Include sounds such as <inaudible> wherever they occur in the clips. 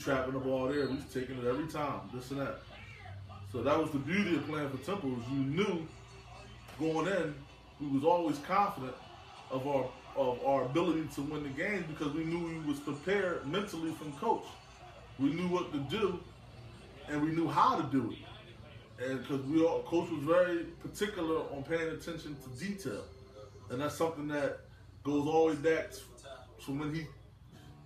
trapping the ball there. We was taking it every time, this and that. So that was the beauty of playing for Temple. Is you knew going in, we was always confident of our of our ability to win the game because we knew we was prepared mentally from coach. We knew what to do, and we knew how to do it. And because we all, coach was very particular on paying attention to detail, and that's something that goes way back to when he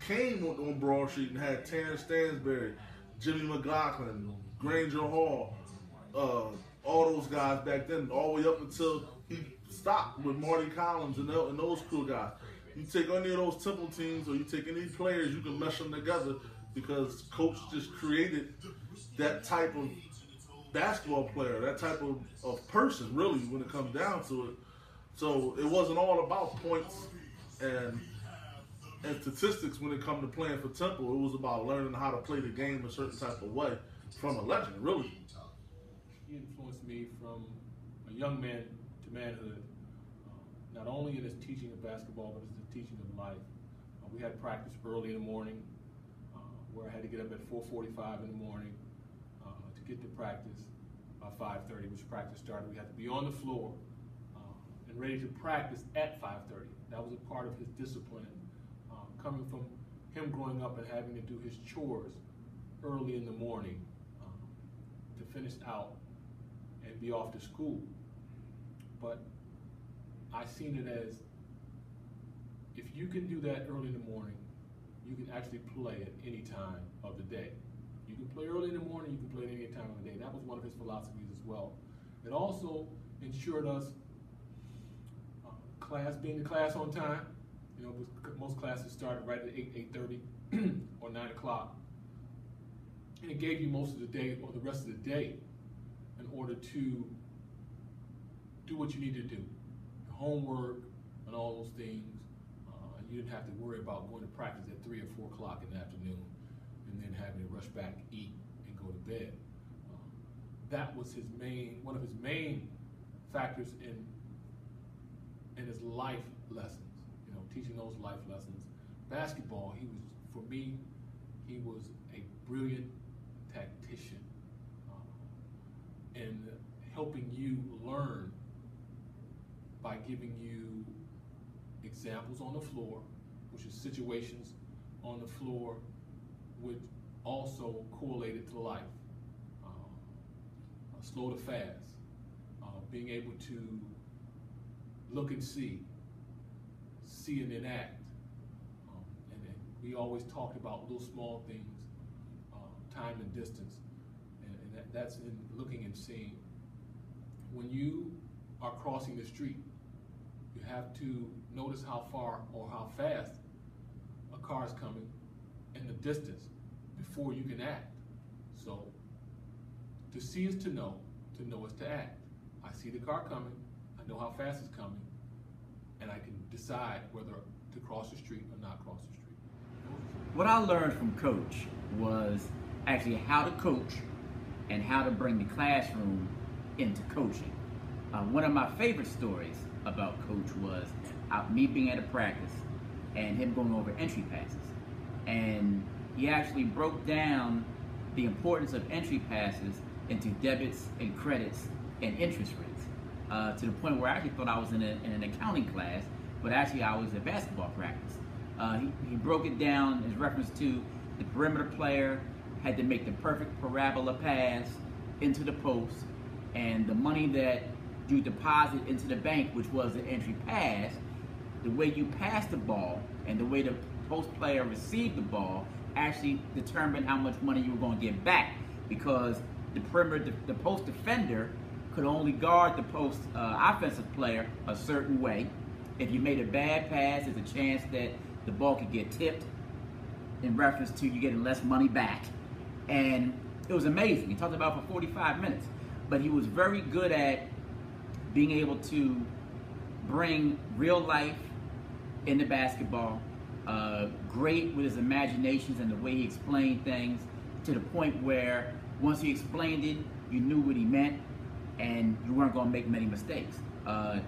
came on, on Broad Street and had Terence Stansbury, Jimmy McLaughlin, Granger Hall, uh, all those guys back then, all the way up until he stopped with Marty Collins and, and those crew guys. You take any of those Temple teams or you take any players, you can mesh them together because coach just created that type of basketball player, that type of, of person, really, when it comes down to it. So it wasn't all about points and and statistics when it come to playing for Temple. It was about learning how to play the game a certain type of way from a legend, really. He influenced me from a young man to manhood, uh, not only in his teaching of basketball, but his teaching of life. Uh, we had practice early in the morning, uh, where I had to get up at 4:45 in the morning uh, to get to practice by 5:30, which practice started. We had to be on the floor uh, and ready to practice at 5:30. That was a part of his discipline coming from him growing up and having to do his chores early in the morning um, to finish out and be off to school. But I seen it as if you can do that early in the morning, you can actually play at any time of the day. You can play early in the morning, you can play at any time of the day. That was one of his philosophies as well. It also ensured us uh, class being the class on time, you know, most classes started right at 8, 8.30 <clears throat> or 9 o'clock. And it gave you most of the day or the rest of the day in order to do what you need to do. Your homework and all those things. Uh, you didn't have to worry about going to practice at 3 or 4 o'clock in the afternoon and then having to rush back, eat, and go to bed. Um, that was his main, one of his main factors in, in his life lesson teaching those life lessons. Basketball, he was, for me, he was a brilliant tactician uh, in helping you learn by giving you examples on the floor, which is situations on the floor, which also correlated to life. Uh, slow to fast, uh, being able to look and see, see and enact. Um, and, and, we always talked about little small things, uh, time and distance, and, and that, that's in looking and seeing. When you are crossing the street, you have to notice how far or how fast a car is coming and the distance before you can act. So to see is to know, to know is to act. I see the car coming, I know how fast it's coming, and I can decide whether to cross the street or not cross the street. What I learned from Coach was actually how to coach and how to bring the classroom into coaching. Uh, one of my favorite stories about Coach was uh, me being at a practice and him going over entry passes. And he actually broke down the importance of entry passes into debits and credits and interest rates uh, to the point where I actually thought I was in, a, in, an accounting class, but actually I was at basketball practice. Uh, he, he, broke it down in reference to the perimeter player had to make the perfect parabola pass into the post, and the money that you deposit into the bank, which was the entry pass, the way you pass the ball and the way the post player received the ball actually determined how much money you were going to get back because the perimeter, the post defender could only guard the post uh, offensive player a certain way. If you made a bad pass, there's a chance that the ball could get tipped in reference to you getting less money back. And it was amazing. He talked about for 45 minutes. But he was very good at being able to bring real life into basketball, uh, great with his imaginations and the way he explained things to the point where once he explained it, you knew what he meant and you weren't going to make many mistakes. Uh,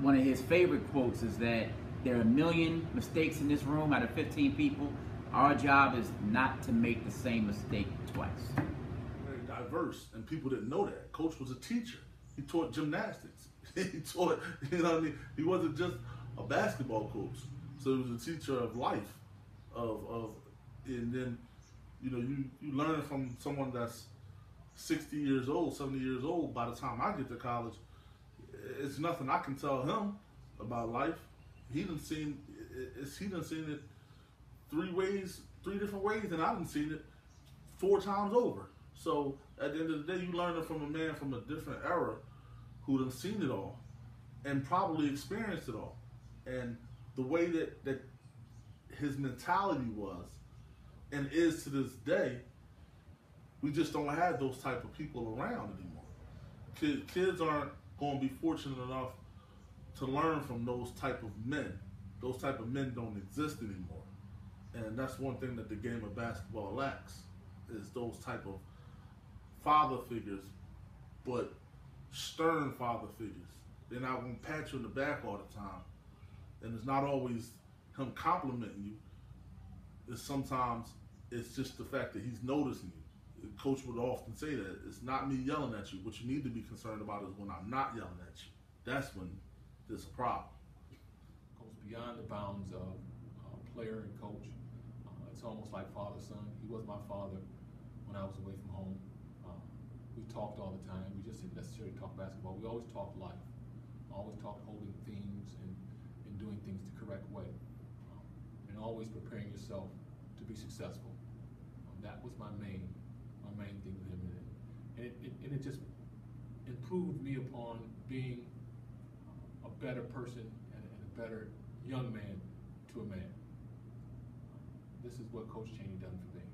one of his favorite quotes is that there are a million mistakes in this room out of 15 people, Our job is not to make the same mistake twice. very diverse, and people didn't know that. Coach was a teacher. He taught gymnastics. <laughs> he taught, you know what I mean? He wasn't just a basketball coach. So he was a teacher of life, of, of and then, you know, you, you learn from someone that's 60 years old, 70 years old by the time I get to college. It's nothing I can tell him about life. He done seen, it's, he done seen it three ways, three different ways, and I done seen it four times over. So at the end of the day, you learn it from a man from a different era who done seen it all and probably experienced it all. And the way that, that his mentality was and is to this day, we just don't have those type of people around anymore. Kids, aren't going to be fortunate enough to learn from those type of men. Those type of men don't exist anymore. And that's one thing that the game of basketball lacks is those type of father figures, but stern father figures. They're not gonna pat you in the back all the time, and it's not always him complimenting you. It's sometimes it's just the fact that he's noticing you. Coach would often say that it's not me yelling at you. What you need to be concerned about is when I'm not yelling at you. That's when there's a problem. goes beyond the bounds of uh, player and coach. Uh, it's almost like father son. He was my father when I was away from home. Uh, we talked all the time. We just didn't necessarily talk basketball. We always talked life. Always talked holding themes and, and doing things the correct way. Um, and always preparing yourself to be successful. Um, that was my main my main thing with him. And it, and it, and it just improved me upon being a better person and, and a better young man to a man. This is what Coach Chaney done for me.